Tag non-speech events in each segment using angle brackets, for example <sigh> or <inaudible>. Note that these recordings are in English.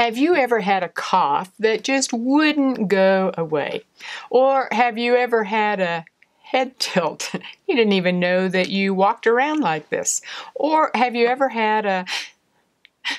Have you ever had a cough that just wouldn't go away? Or have you ever had a head <laughs> tilt? you didn't even know that you walked around like this. Or have you ever had a <laughs>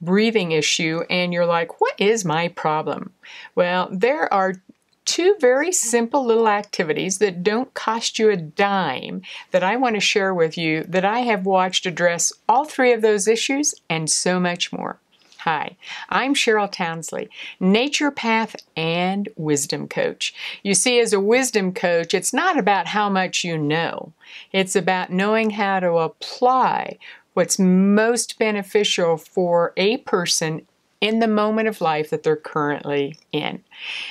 breathing issue and you're like, what is my problem? Well, there are two very simple little activities that don't cost you a dime that I want to share with you that I have watched address all three of those issues and so much more. Hi, I'm Cheryl Townsley, naturopath and wisdom coach. You see, as a wisdom coach, it's not about how much you know, it's about knowing how to apply what's most beneficial for a person in the moment of life that they're currently in.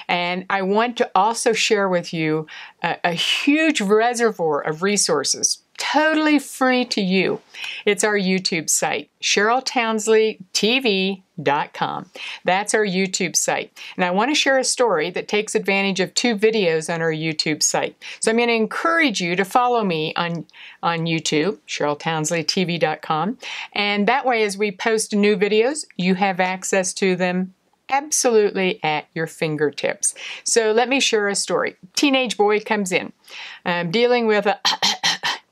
And I want to also share with you a, a huge reservoir of resources totally free to you. It's our YouTube site, CherylTownsleyTV.com. That's our YouTube site. And I want to share a story that takes advantage of two videos on our YouTube site. So I'm going to encourage you to follow me on, on YouTube, CherylTownsleyTV.com. And that way, as we post new videos, you have access to them absolutely at your fingertips. So let me share a story. Teenage boy comes in um, dealing with a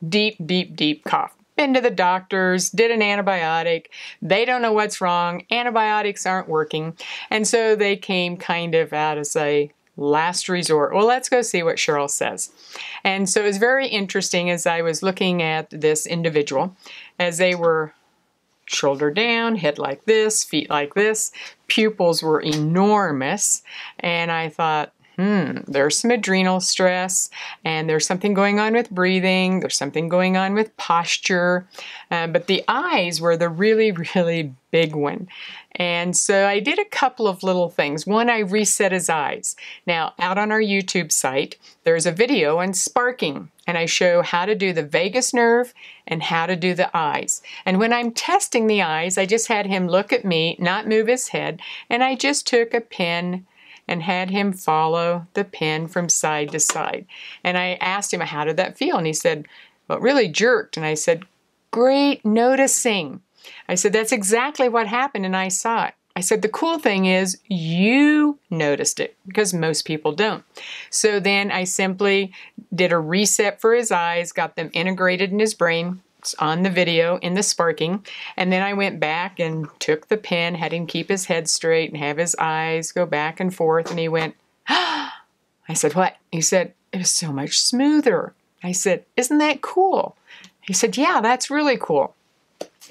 deep, deep, deep cough. Been to the doctors, did an antibiotic. They don't know what's wrong. Antibiotics aren't working. And so they came kind of out as a last resort. Well, let's go see what Cheryl says. And so it was very interesting as I was looking at this individual as they were shoulder down, head like this, feet like this. Pupils were enormous. And I thought, hmm, there's some adrenal stress, and there's something going on with breathing, there's something going on with posture, uh, but the eyes were the really, <laughs> really big one. And so I did a couple of little things. One, I reset his eyes. Now, out on our YouTube site, there's a video on sparking, and I show how to do the vagus nerve and how to do the eyes. And when I'm testing the eyes, I just had him look at me, not move his head, and I just took a pin and had him follow the pen from side to side. And I asked him, How did that feel? And he said, Well, really jerked. And I said, Great noticing. I said, That's exactly what happened, and I saw it. I said, the cool thing is you noticed it because most people don't. So then I simply did a reset for his eyes, got them integrated in his brain, on the video in the sparking. And then I went back and took the pen, had him keep his head straight and have his eyes go back and forth. And he went. <gasps> I said, What? He said, It was so much smoother. I said, Isn't that cool? He said, Yeah, that's really cool.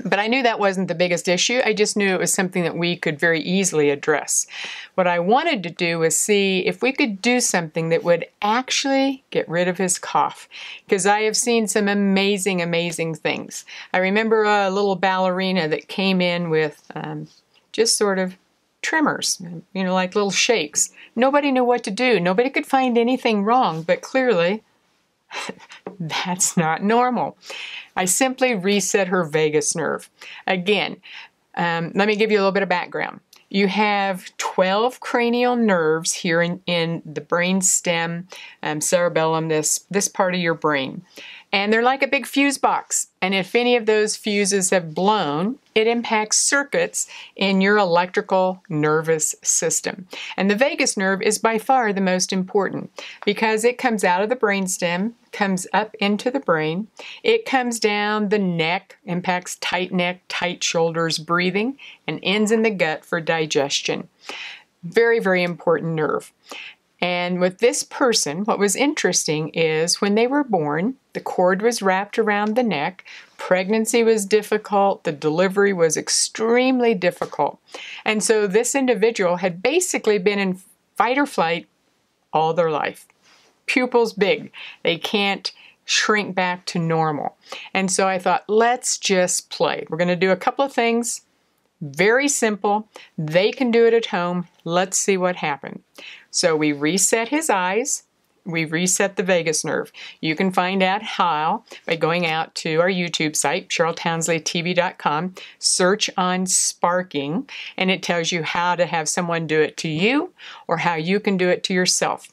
But I knew that wasn't the biggest issue. I just knew it was something that we could very easily address. What I wanted to do was see if we could do something that would actually get rid of his cough. Because I have seen some amazing, amazing things. I remember a little ballerina that came in with um, just sort of tremors, you know, like little shakes. Nobody knew what to do. Nobody could find anything wrong, but clearly <laughs> that's not normal. I simply reset her vagus nerve. Again, um, let me give you a little bit of background. You have 12 cranial nerves here in, in the brain stem, um, cerebellum, this, this part of your brain. And they're like a big fuse box. And if any of those fuses have blown, it impacts circuits in your electrical nervous system. And the vagus nerve is by far the most important because it comes out of the brainstem, comes up into the brain, it comes down the neck, impacts tight neck, tight shoulders, breathing, and ends in the gut for digestion. Very, very important nerve. And with this person, what was interesting is when they were born, the cord was wrapped around the neck, pregnancy was difficult, the delivery was extremely difficult. And so this individual had basically been in fight or flight all their life. Pupils big, they can't shrink back to normal. And so I thought, let's just play. We're going to do a couple of things. Very simple. They can do it at home. Let's see what happened. So we reset his eyes. We reset the vagus nerve. You can find out how by going out to our YouTube site, CherylTownsleyTV.com, search on sparking, and it tells you how to have someone do it to you or how you can do it to yourself.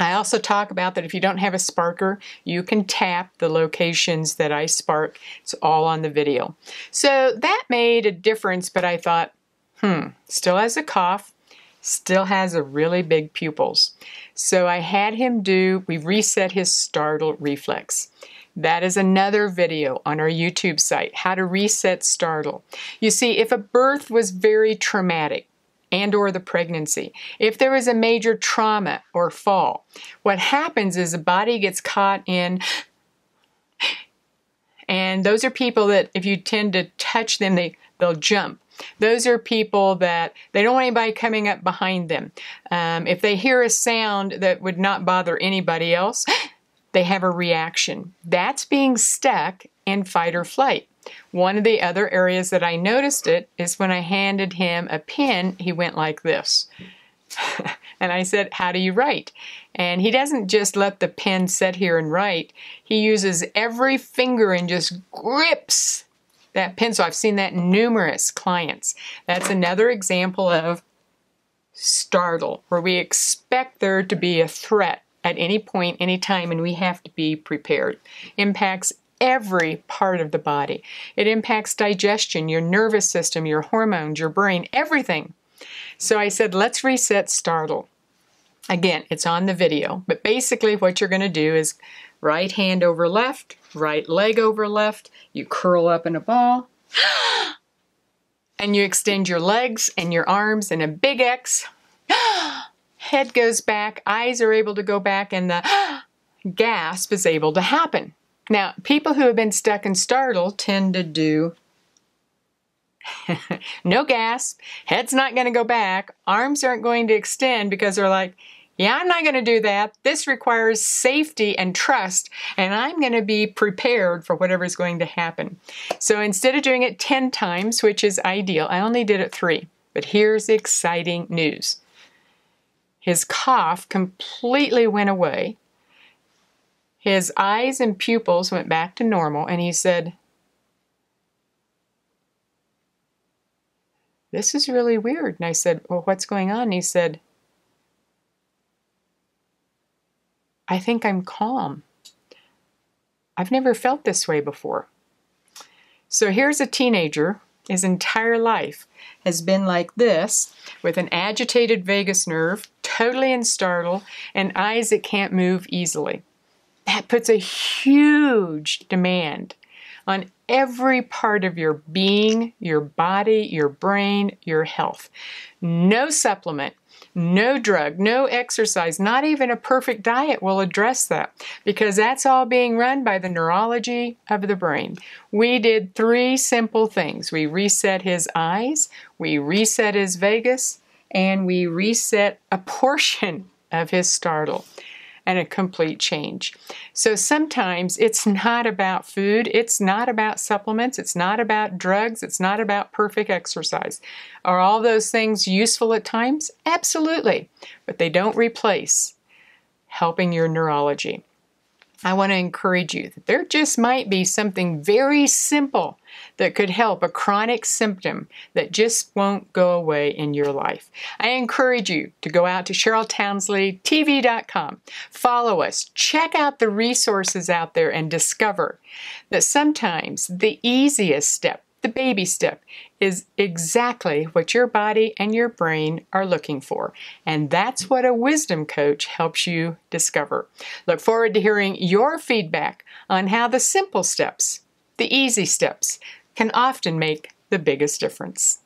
I also talk about that if you don't have a sparker, you can tap the locations that I spark. It's all on the video. So that made a difference, but I thought, Hmm, still has a cough, still has a really big pupils. So I had him do, we reset his startle reflex. That is another video on our YouTube site, how to reset startle. You see, if a birth was very traumatic, and or the pregnancy. If there is a major trauma or fall, what happens is the body gets caught in and those are people that if you tend to touch them, they, they'll jump. Those are people that they don't want anybody coming up behind them. Um, if they hear a sound that would not bother anybody else, they have a reaction. That's being stuck in fight or flight. One of the other areas that I noticed it is when I handed him a pen, he went like this. <laughs> and I said, How do you write? And he doesn't just let the pen sit here and write, he uses every finger and just grips that pencil. I've seen that in numerous clients. That's another example of startle, where we expect there to be a threat at any point, any time, and we have to be prepared. Impacts every part of the body. It impacts digestion, your nervous system, your hormones, your brain, everything. So I said, let's reset startle. Again, it's on the video, but basically what you're going to do is right hand over left, right leg over left, you curl up in a ball, and you extend your legs and your arms in a big X. Head goes back, eyes are able to go back, and the <gasps> gasp is able to happen. Now, people who have been stuck in startle tend to do <laughs> no gasp, head's not going to go back, arms aren't going to extend because they're like, yeah, I'm not going to do that. This requires safety and trust, and I'm going to be prepared for whatever's going to happen. So instead of doing it 10 times, which is ideal, I only did it three. But here's the exciting news his cough completely went away. His eyes and pupils went back to normal, and he said, This is really weird. And I said, Well, what's going on? And he said, I think I'm calm. I've never felt this way before. So here's a teenager, his entire life has been like this, with an agitated vagus nerve, totally in startle, and eyes that can't move easily that puts a huge demand on every part of your being, your body, your brain, your health. No supplement, no drug, no exercise, not even a perfect diet will address that because that's all being run by the neurology of the brain. We did three simple things. We reset his eyes, we reset his vagus, and we reset a <laughs> portion of his startle and a complete change. So sometimes it's not about food, it's not about supplements, it's not about drugs, it's not about perfect exercise. Are all those things useful at times? Absolutely, but they don't replace helping your neurology. I want to encourage you that there just might be something very simple that could help a chronic symptom that just won't go away in your life. I encourage you to go out to CherylTownsleyTV.com, follow us, check out the resources out there, and discover that sometimes the easiest step the baby step is exactly what your body and your brain are looking for. And that's what a wisdom coach helps you discover. Look forward to hearing your feedback on how the simple steps, the easy steps, can often make the biggest difference.